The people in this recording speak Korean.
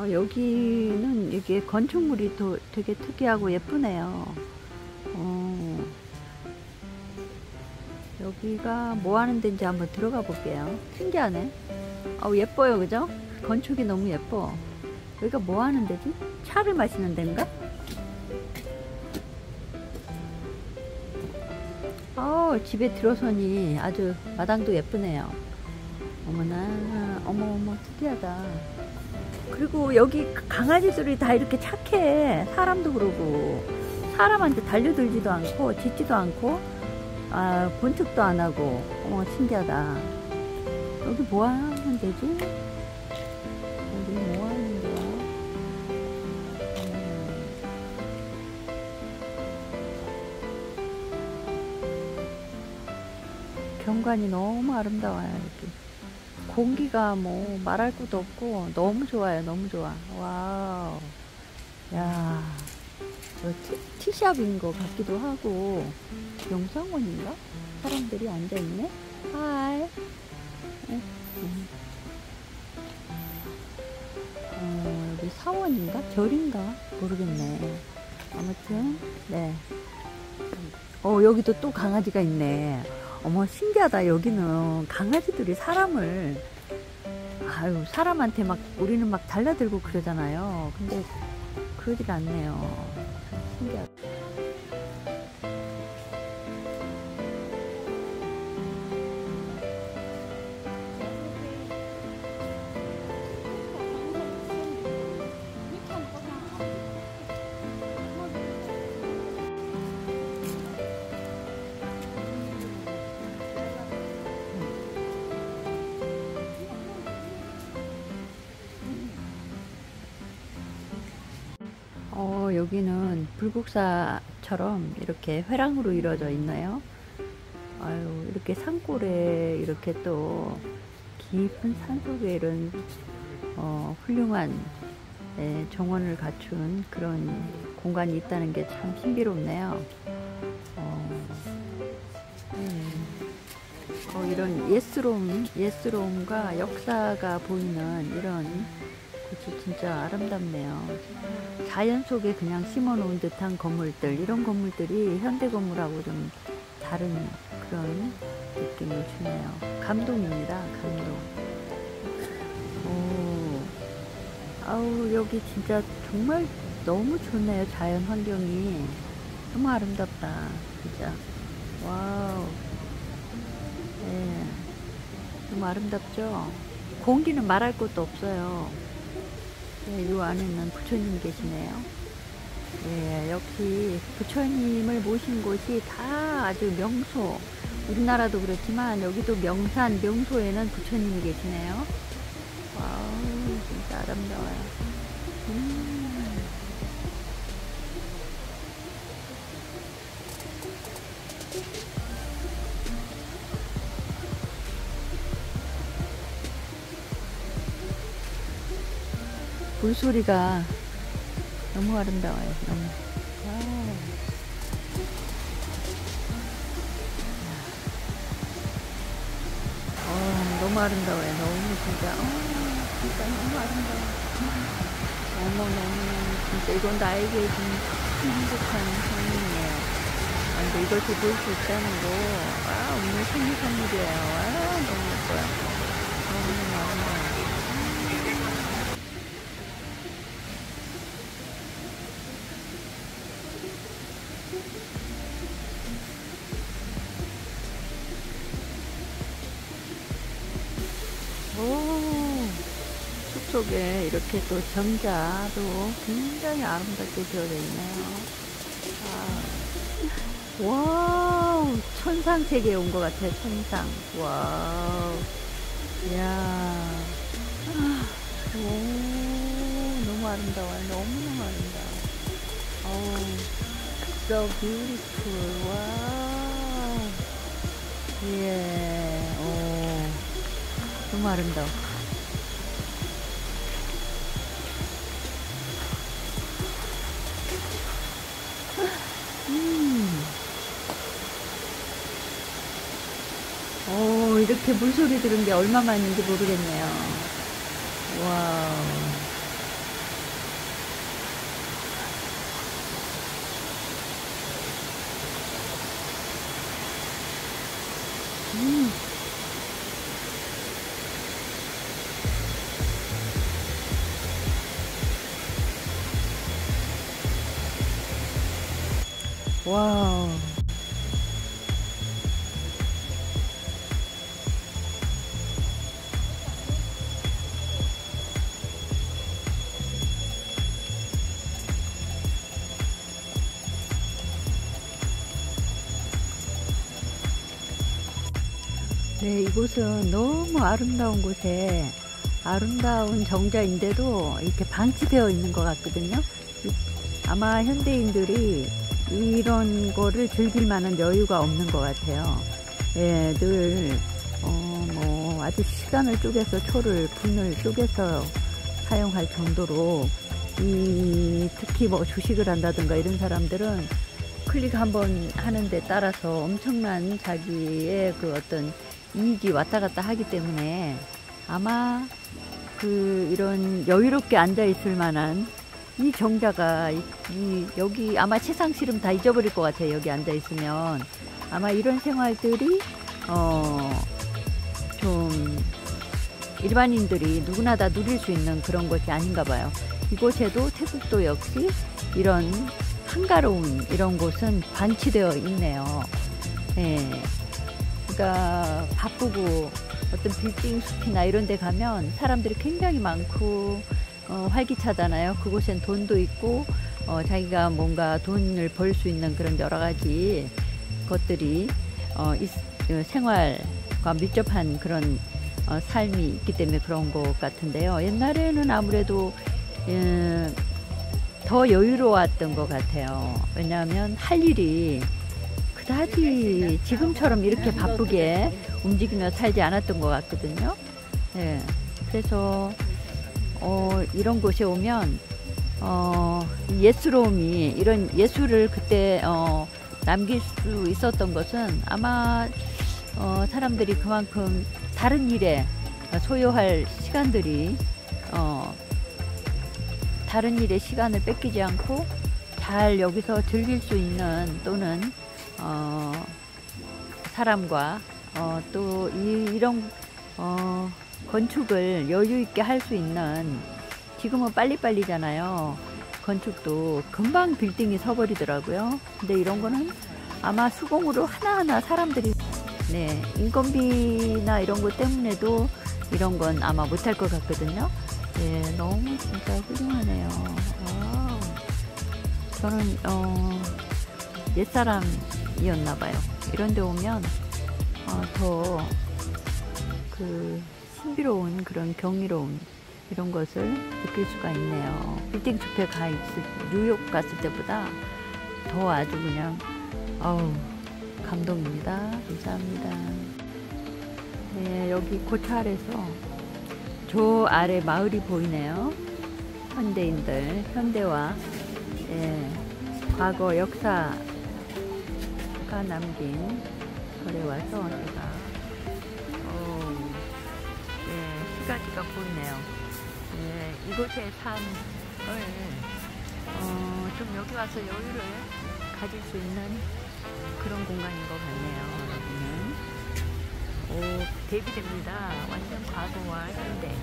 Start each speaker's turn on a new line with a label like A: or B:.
A: 아, 여기는 이게 건축물이 또 되게 특이하고 예쁘네요. 어, 여기가 뭐 하는 데인지 한번 들어가 볼게요. 신기하네. 아 예뻐요, 그죠? 건축이 너무 예뻐. 여기가 뭐 하는 데지? 차를 마시는 데인가? 어, 집에 들어서니 아주 마당도 예쁘네요. 어머나, 어머, 어머, 특이하다. 그리고 여기 강아지들이 다 이렇게 착해. 사람도 그러고. 사람한테 달려들지도 않고, 짖지도 않고, 아, 본척도 안 하고. 어머, 신기하다. 여기 뭐 하는 데지? 여기 뭐 하는? 음. 경관이 너무 아름다워요, 여기. 공기가 뭐 말할 것도 없고 너무 좋아요, 너무 좋아. 와우. 야, 저 tea, tea shop인 것 같기도 하고 영상원인가? 사람들이 앉아있네? Hi. 응, 응. 어, 여기 사원인가? 절인가? 모르겠네. 아무튼, 네. 어, 여기도 또 강아지가 있네. 어머, 신기하다. 여기는 강아지들이 사람을, 아유, 사람한테 막, 우리는 막 달라들고 그러잖아요. 근데, 그러질 않네요. 참 신기하다. 여기는 불국사처럼 이렇게 회랑으로 이루어져 있나요? 아유, 이렇게 산골에 이렇게 또 깊은 산속에 이런 어, 훌륭한 예, 정원을 갖춘 그런 공간이 있다는 게 참 신비롭네요. 어, 음. 어, 이런 예스러움, 예스러움과 역사가 보이는 이런 곳이 진짜 아름답네요. 자연 속에 그냥 심어놓은 듯한 건물들, 이런 건물들이 현대 건물하고 좀 다른 그런 느낌을 주네요. 감동입니다, 감동. 오, 아우, 여기 진짜 정말 너무 좋네요, 자연 환경이. 너무 아름답다, 진짜. 와우. 네. 너무 아름답죠? 공기는 말할 것도 없어요. 네, 이 안에는 부처님 계시네요. 예, 역시 부처님을 모신 곳이 다 아주 명소. 우리나라도 그렇지만 여기도 명산, 명소에는 부처님이 계시네요. 와우, 진짜 아름다워요. 음. 물소리가 너무 아름다워요. 너무. 와우. 어, 너무 아름다워요. 너무 진짜. 어, 진짜 너무 아름다워. 어머, 너무 진짜 이건 나에게 좀 행복한 생일이네요. 아, 근데 이것을 볼수 있다는 거, 아, 오늘 생일 선물이에요. 아, 너무 예뻐요. 속에 이렇게 또 정자도 굉장히 아름답게 지어져 있네요. 아, 와우, 천상 세계에 온 것 같아요, 천상. 와우, 이야, 오, 너무 아름다워요. 너무너무 아름다워. 어 so beautiful. 와우, 예, 오. 너무 아름다워. 이렇게 물소리 들은 게 얼마만인지 모르겠네요. 와 와우. 음. 네, 이곳은 너무 아름다운 곳에 아름다운 정자인데도 이렇게 방치되어 있는 것 같거든요. 아마 현대인들이 이런 거를 즐길 만한 여유가 없는 것 같아요. 예, 늘, 어, 뭐, 아주 시간을 쪼개서 초를, 분을 쪼개서 사용할 정도로, 이, 특히 뭐 주식을 한다든가 이런 사람들은 클릭 한번 하는데 따라서 엄청난 자기의 그 어떤 이익이 왔다 갔다 하기 때문에 아마 그 이런 여유롭게 앉아 있을 만한 이 정자가 이, 이 여기 아마 세상 시름 다 잊어버릴 것 같아요. 여기 앉아 있으면 아마 이런 생활들이 어 좀 일반인들이 누구나 다 누릴 수 있는 그런 것이 아닌가 봐요. 이곳에도 태국도 역시 이런 한가로운 이런 곳은 반치되어 있네요. 예. 그러니까 바쁘고 어떤 빌딩 숲이나 이런 데 가면 사람들이 굉장히 많고 어, 활기차잖아요. 그곳엔 돈도 있고 어, 자기가 뭔가 돈을 벌 수 있는 그런 여러 가지 것들이 어, 있, 어, 생활과 밀접한 그런 어, 삶이 있기 때문에 그런 것 같은데요. 옛날에는 아무래도 음, 더 여유로웠던 것 같아요. 왜냐하면 할 일이 그다지 지금처럼 이렇게 바쁘게 움직이며 살지 않았던 것 같거든요. 네. 그래서 어, 이런 곳에 오면 어, 예스러움이 이런 예술을 그때 어, 남길 수 있었던 것은 아마 어, 사람들이 그만큼 다른 일에 소요할 시간들이 어, 다른 일에 시간을 뺏기지 않고 잘 여기서 즐길 수 있는 또는 어, 사람과 어, 또 이, 런 어, 건축을 여유 있게 할 수 있는 지금은 빨리빨리잖아요. 건축도 금방 빌딩이 서버리더라고요. 근데 이런 거는 아마 수공으로 하나하나 사람들이 네 인건비나 이런 것 때문에도 이런 건 아마 못할 것 같거든요. 네, 너무 진짜 훌륭하네요. 와우. 저는 어, 옛사람 이었나봐요. 이런 데 오면 어, 더 그 신비로운 그런 경이로운 이런 것을 느낄 수가 있네요. 빌딩 숲에 가 있을 뉴욕 갔을 때보다 더 아주 그냥 어우 감동입니다. 감사합니다. 네 여기 아래서 저 아래 마을이 보이네요. 현대인들 현대와 예, 과거 역사 가 남긴 거래 와서 제가 가지가 보이네요. 예, 이곳의 삶을 어, 좀 여기 와서 여유를 가질 수 있는 그런 공간인 것 같네요. 여기는 오 대비됩니다. 완전 과거와 현대.